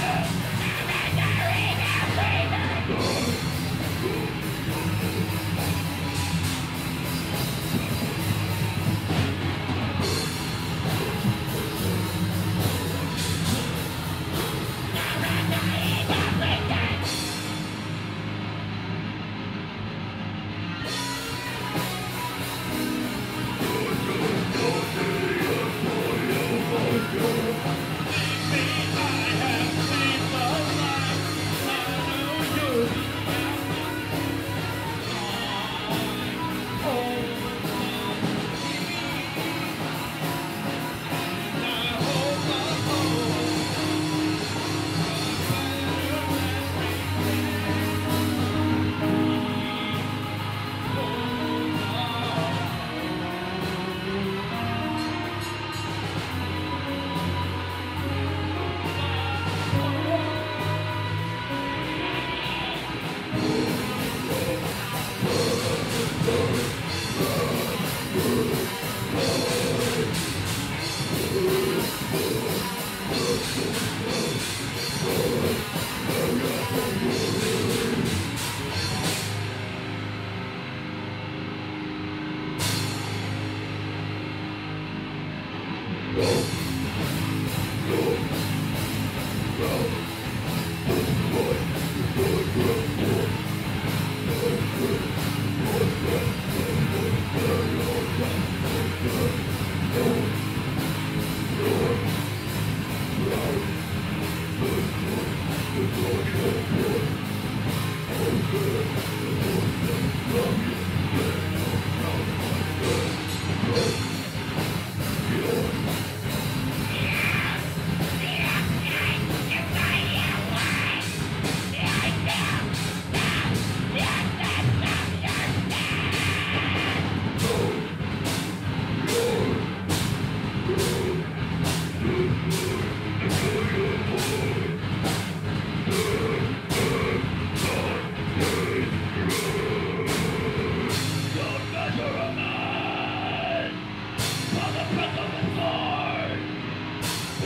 Yeah. Good Lord,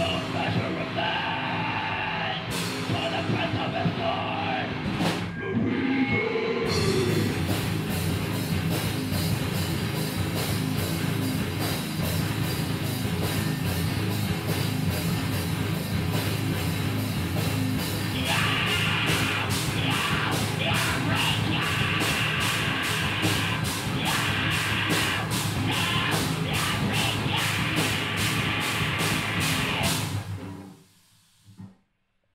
Bye.